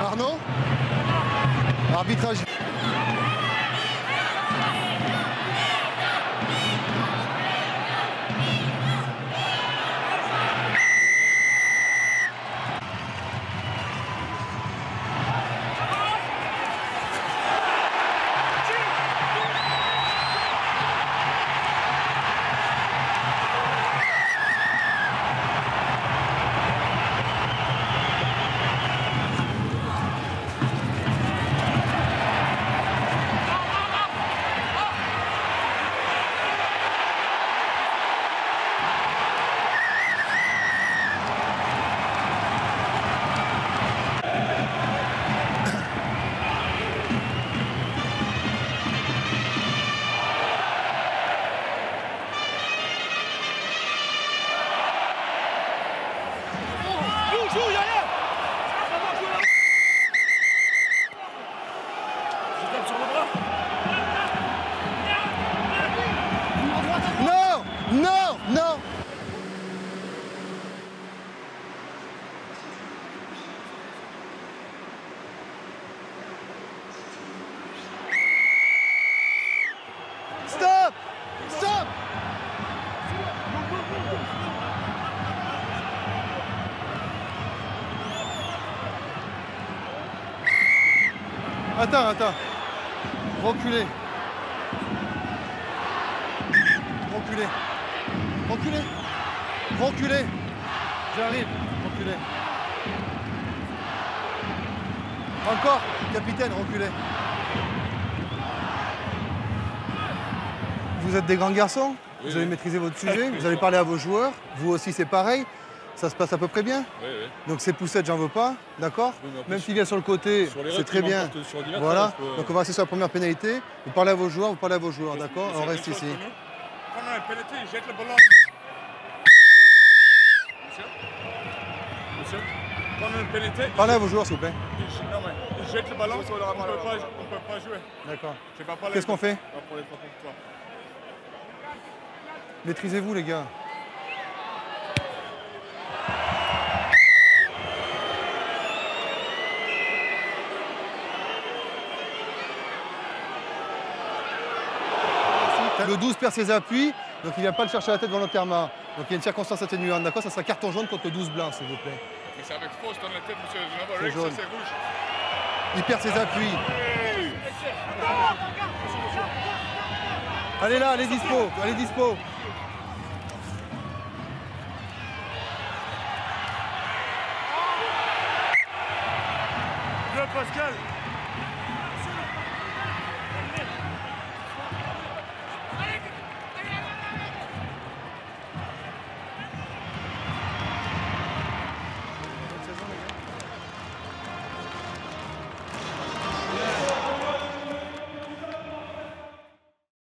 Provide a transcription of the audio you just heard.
Arnaud? Arbitrage. Attends, attends. Reculez. Reculez. Reculez. Reculez. J'arrive. Reculez. Encore. Capitaine, reculez. Vous êtes des grands garçons. vous allez maîtriser votre sujet. Vous allez parler à vos joueurs. Vous aussi, c'est pareil. Ça se passe à peu près bien. Oui, oui. Donc ces poussettes, j'en veux pas, d'accord Oui, Même s'il vient sur le côté, c'est très bien. m'emportent sur 10 mètres, Voilà. peux- Donc on va rester sur la première pénalité. Vous parlez à vos joueurs, vous parlez à vos joueurs, d'accord On reste ici. Quand on a une pénalité, il jette le ballon. Monsieur Monsieur Quand on a une pénalité, Parlez à vos joueurs, s'il vous plaît. il non, mais il jette le ballon, on ne peut, pas- peut pas jouer. D'accord. Qu'est-ce qu'on fait. Maîtrisez-vous, les gars. Le 12 perd ses appuis, donc il ne vient pas le chercher à la tête volontairement. Donc il y a une circonstance atténuante, d'accord Ça sera carton jaune contre le 12 blanc, s'il vous plaît. Mais c'est avec force dans la tête, monsieur. Jaune. ça c'est rouge. Il perd ses appuis. Allez là, allez dispo, allez dispo. Bien, Pascal